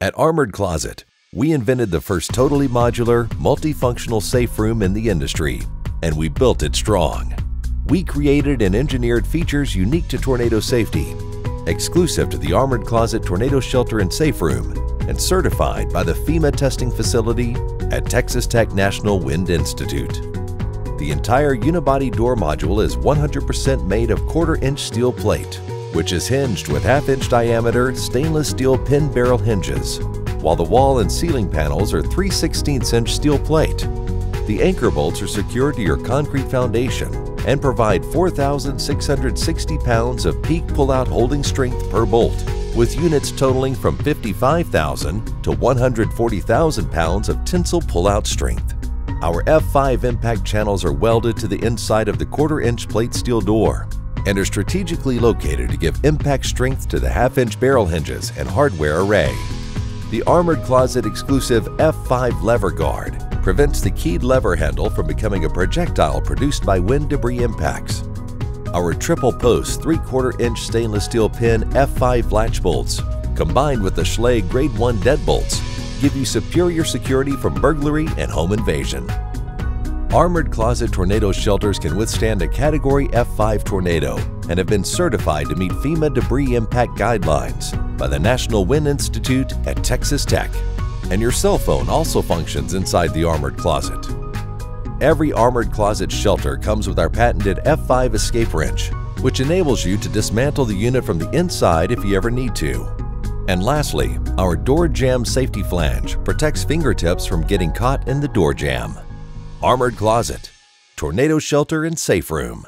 At Armored Closet, we invented the first totally modular, multifunctional safe room in the industry, and we built it strong. We created and engineered features unique to tornado safety, exclusive to the Armored Closet Tornado Shelter and Safe Room, and certified by the FEMA testing facility at Texas Tech National Wind Institute. The entire unibody door module is 100% made of quarter-inch steel plate which is hinged with half-inch diameter stainless steel pin barrel hinges, while the wall and ceiling panels are 3 16 inch steel plate. The anchor bolts are secured to your concrete foundation and provide 4,660 pounds of peak pull-out holding strength per bolt, with units totaling from 55,000 to 140,000 pounds of tensile pull-out strength. Our F5 impact channels are welded to the inside of the quarter-inch plate steel door and are strategically located to give impact strength to the half-inch barrel hinges and hardware array. The Armored Closet exclusive F5 lever guard prevents the keyed lever handle from becoming a projectile produced by wind debris impacts. Our triple post 3 4 inch stainless steel pin F5 latch bolts, combined with the Schlage Grade 1 deadbolts, give you superior security from burglary and home invasion. Armored Closet tornado shelters can withstand a Category F5 tornado and have been certified to meet FEMA debris impact guidelines by the National Wind Institute at Texas Tech. And your cell phone also functions inside the Armored Closet. Every Armored Closet shelter comes with our patented F5 escape wrench, which enables you to dismantle the unit from the inside if you ever need to. And lastly, our door jamb safety flange protects fingertips from getting caught in the door jamb. Armored Closet, Tornado Shelter and Safe Room.